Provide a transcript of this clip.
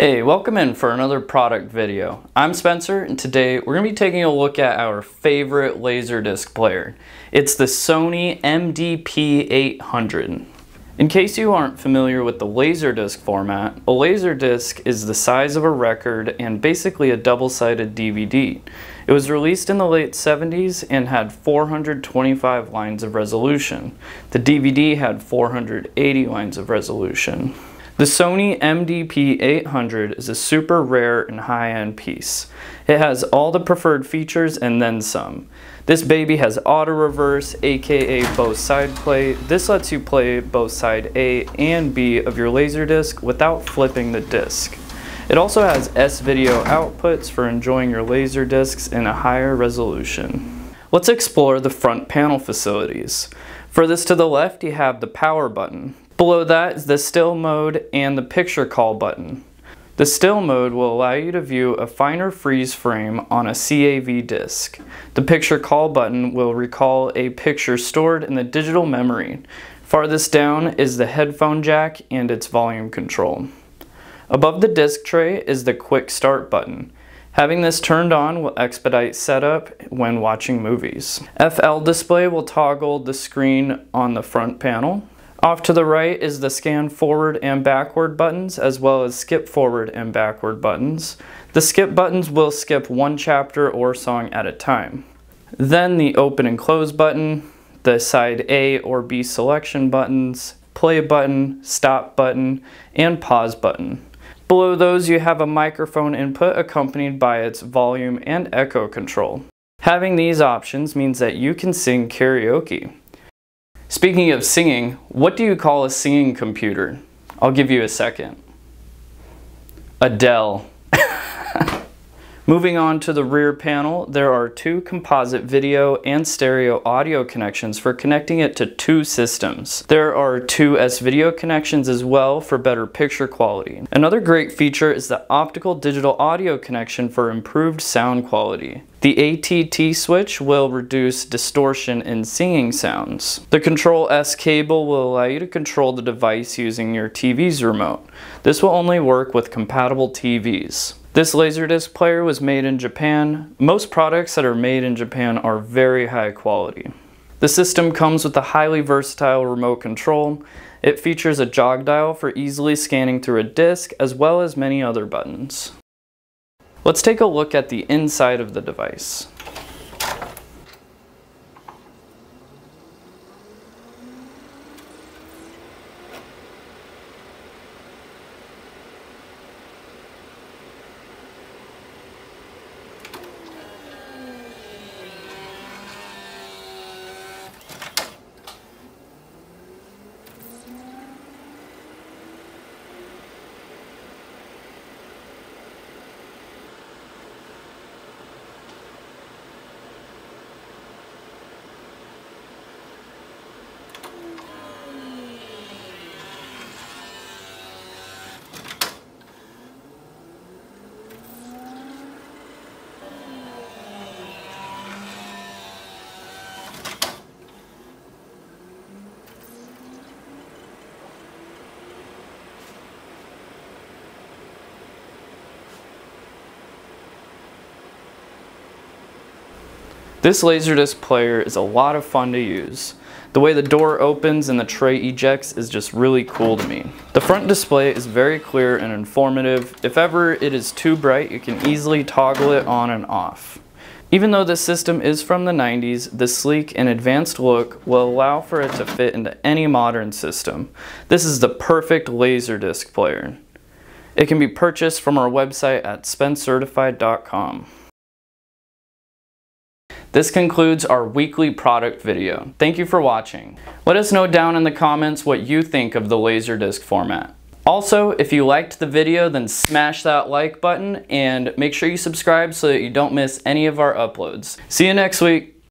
Hey, welcome in for another product video. I'm Spencer and today we're going to be taking a look at our favorite Laserdisc player. It's the Sony MDP800. In case you aren't familiar with the Laserdisc format, a Laserdisc is the size of a record and basically a double-sided DVD. It was released in the late 70s and had 425 lines of resolution. The DVD had 480 lines of resolution. The Sony MDP800 is a super rare and high-end piece. It has all the preferred features and then some. This baby has auto reverse, aka both side play. This lets you play both side A and B of your Laserdisc without flipping the disc. It also has S-video outputs for enjoying your Laserdiscs in a higher resolution. Let's explore the front panel facilities. Furthest to the left you have the power button. Below that is the still mode and the picture call button. The still mode will allow you to view a finer freeze frame on a CAV disc. The picture call button will recall a picture stored in the digital memory. Farthest down is the headphone jack and its volume control. Above the disc tray is the quick start button. Having this turned on will expedite setup when watching movies. FL display will toggle the screen on the front panel. Off to the right is the scan forward and backward buttons as well as skip forward and backward buttons. The skip buttons will skip one chapter or song at a time. Then the open and close button, the side A or B selection buttons, play button, stop button, and pause button. Below those you have a microphone input accompanied by its volume and echo control. Having these options means that you can sing karaoke. Speaking of singing, what do you call a singing computer? I'll give you a second. Adele. Moving on to the rear panel, there are two composite video and stereo audio connections for connecting it to two systems. There are two S-video connections as well for better picture quality. Another great feature is the optical digital audio connection for improved sound quality. The ATT switch will reduce distortion in singing sounds. The Control S cable will allow you to control the device using your TV's remote. This will only work with compatible TVs. This Laserdisc player was made in Japan. Most products that are made in Japan are very high quality. The system comes with a highly versatile remote control. It features a jog dial for easily scanning through a disc as well as many other buttons. Let's take a look at the inside of the device. This Laserdisc player is a lot of fun to use. The way the door opens and the tray ejects is just really cool to me. The front display is very clear and informative. If ever it is too bright, you can easily toggle it on and off. Even though this system is from the 90s, the sleek and advanced look will allow for it to fit into any modern system. This is the perfect Laserdisc player. It can be purchased from our website at spencertified.com. This concludes our weekly product video. Thank you for watching. Let us know down in the comments what you think of the Laserdisc format. Also, if you liked the video, then smash that like button and make sure you subscribe so that you don't miss any of our uploads. See you next week.